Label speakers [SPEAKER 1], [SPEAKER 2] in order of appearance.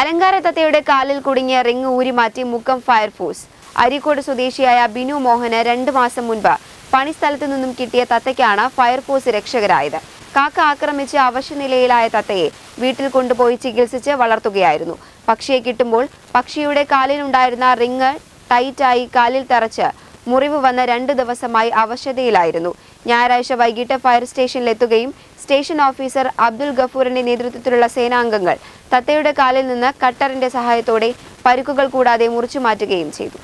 [SPEAKER 1] അലങ്കാര തത്തയുടെ കാലിൽ കുടുങ്ങിയ റിങ് ഊരിമാറ്റി മുക്കം ഫയർഫോഴ്സ്. അരീക്കോട് സ്വദേശിയായ ബിനു മോഹന് രണ്ട് മാസം മുൻപ് പണിസ്ഥലത്തു നിന്നും കിട്ടിയ തത്തയ്ക്കാണ് ഫയർഫോഴ്സ് രക്ഷകരായത്. കാക്ക ആക്രമിച്ച് അവശനിലയിലായ തത്തയെ വീട്ടിൽ കൊണ്ടുപോയി ചികിത്സിച്ച് വളർത്തുകയായിരുന്നു. പക്ഷിയെ കിട്ടുമ്പോൾ പക്ഷിയുടെ കാലിലുണ്ടായിരുന്ന റിങ് ടൈറ്റായി കാലിൽ തറച്ച് മുറിവ് വന്ന രണ്ട് ദിവസമായി അവശതയിലായിരുന്നു. ഞായറാഴ്ച വൈകിട്ട് ഫയർ സ്റ്റേഷനിലെത്തുകയും സ്റ്റേഷൻ ഓഫീസർ അബ്ദുൾ ഗഫൂറിന്റെ നേതൃത്വത്തിലുള്ള സേനാംഗങ്ങൾ തത്തയുടെ കാലിൽ നിന്ന് കട്ടറിന്റെ സഹായത്തോടെ പരുക്കുകൾ കൂടാതെ മുറിച്ചു മാറ്റുകയും ചെയ്തു.